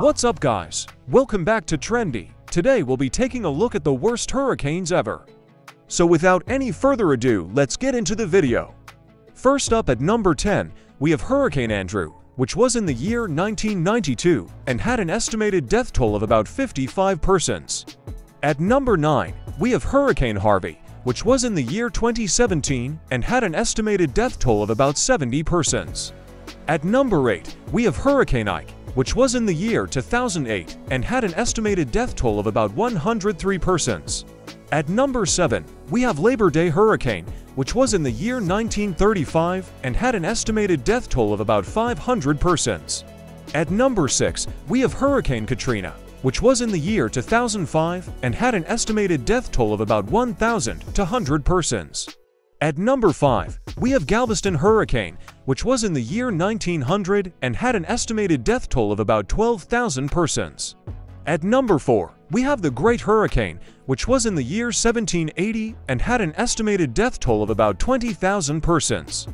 What's up guys? Welcome back to Trendie. Today we'll be taking a look at the worst hurricanes ever. So without any further ado, let's get into the video. First up at number 10, we have Hurricane Andrew, which was in the year 1992 and had an estimated death toll of about 55 persons. At number 9, we have Hurricane Harvey, which was in the year 2017 and had an estimated death toll of about 70 persons. At number 8, we have Hurricane Ike, which was in the year 2008 and had an estimated death toll of about 103 persons. At number 7, we have Labor Day Hurricane, which was in the year 1935 and had an estimated death toll of about 500 persons. At number 6, we have Hurricane Katrina, which was in the year 2005 and had an estimated death toll of about 1,000 to 100 persons. At number 5, we have Galveston Hurricane, which was in the year 1900 and had an estimated death toll of about 12,000 persons. At number 4, we have the Great Hurricane, which was in the year 1780 and had an estimated death toll of about 20,000 persons.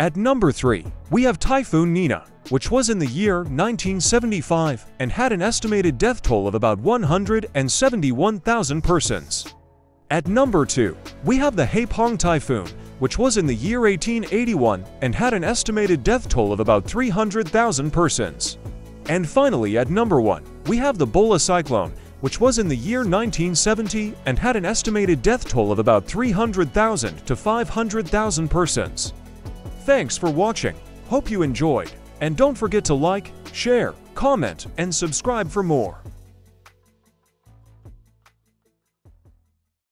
At number 3, we have Typhoon Nina, which was in the year 1975 and had an estimated death toll of about 171,000 persons. At number 2, we have the Haiphong Typhoon, which was in the year 1881 and had an estimated death toll of about 300,000 persons. And finally, at number 1, we have the Bhola Cyclone, which was in the year 1970 and had an estimated death toll of about 300,000 to 500,000 persons. Thanks for watching. Hope you enjoyed. And don't forget to like, share, comment, and subscribe for more.